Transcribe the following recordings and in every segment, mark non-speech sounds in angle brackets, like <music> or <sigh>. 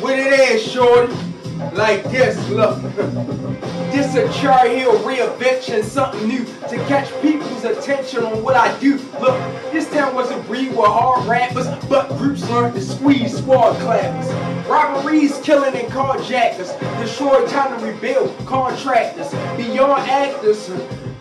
What it is, shorty? Like this, look. <laughs> This a Cherry Hill reinvention, something new to catch people's attention on what I do. Look, this town wasn't breed with hard rappers, but groups learned to squeeze squad clappers. Robberies, killing and carjackers. Destroy time to rebuild contractors. Beyond actors.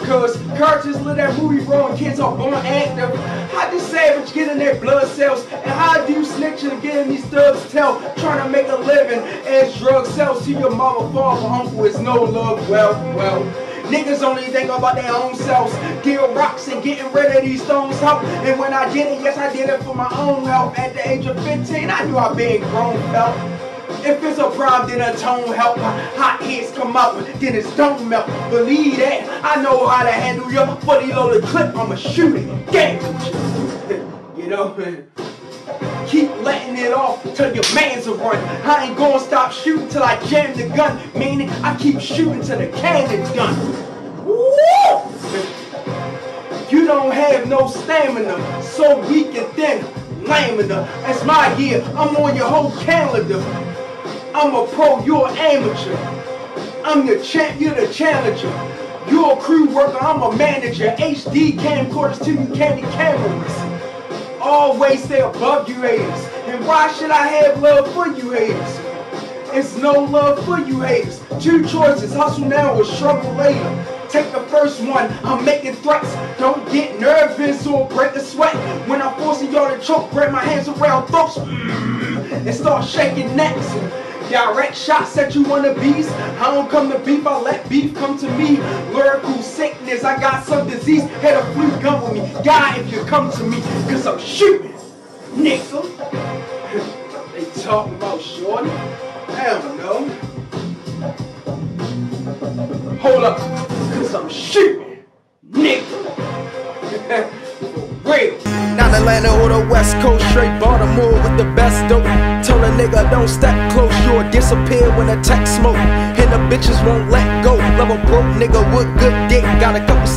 Cause characters live that movie role and kids are born active. How do savage get in their blood cells? And how do you snitching and getting these thugs tell? Trying to make a living as drug sells to your mama, father, uncle is no love. Well, well. Niggas only think about their own selves. Deal rocks and getting rid of these stones help. And when I did it, yes, I did it for my own health. At the age of 15, I knew how big grown felt. If it's a problem, then a tone help. Hot heads come out, then it's don't melt. Believe that. I know how to handle your fully loaded clip. I'ma shoot it. Game You know? Keep letting it off till your man's a run. I ain't gonna stop shooting till I jam the gun. Meaning I keep shooting till the cannon's done. Woo! You don't have no stamina, so weak and thin, laminar. That's my year, I'm on your whole calendar. I'm a pro, you're an amateur. I'm the champ, you're the challenger. You're a crew worker, I'm a manager. HD camcorders to you candy cameras. Always stay above you haters. And why should I have love for you haters? It's no love for you haters. Two choices, hustle now or struggle later. Take the first one, I'm making threats. Don't get nervous or break a sweat. When I'm forcing y'all to choke, grab my hands around throats mm. and start shaking necks. Direct shots at you wannabes. I don't come to beef, I let beef come to me. Lyrical sickness, I got some disease. Had a flu gun with me. Die if you come to me, cause I'm shooting. Nigga. <laughs> they talking about shorty. Hell don't. Hold up, cause I'm shooting. Atlanta or the West Coast, straight Baltimore with the best dope. Tell a nigga don't step close, you'll disappear when the tech smoke. And the bitches won't let go. Love a broke nigga with good dick, got a couple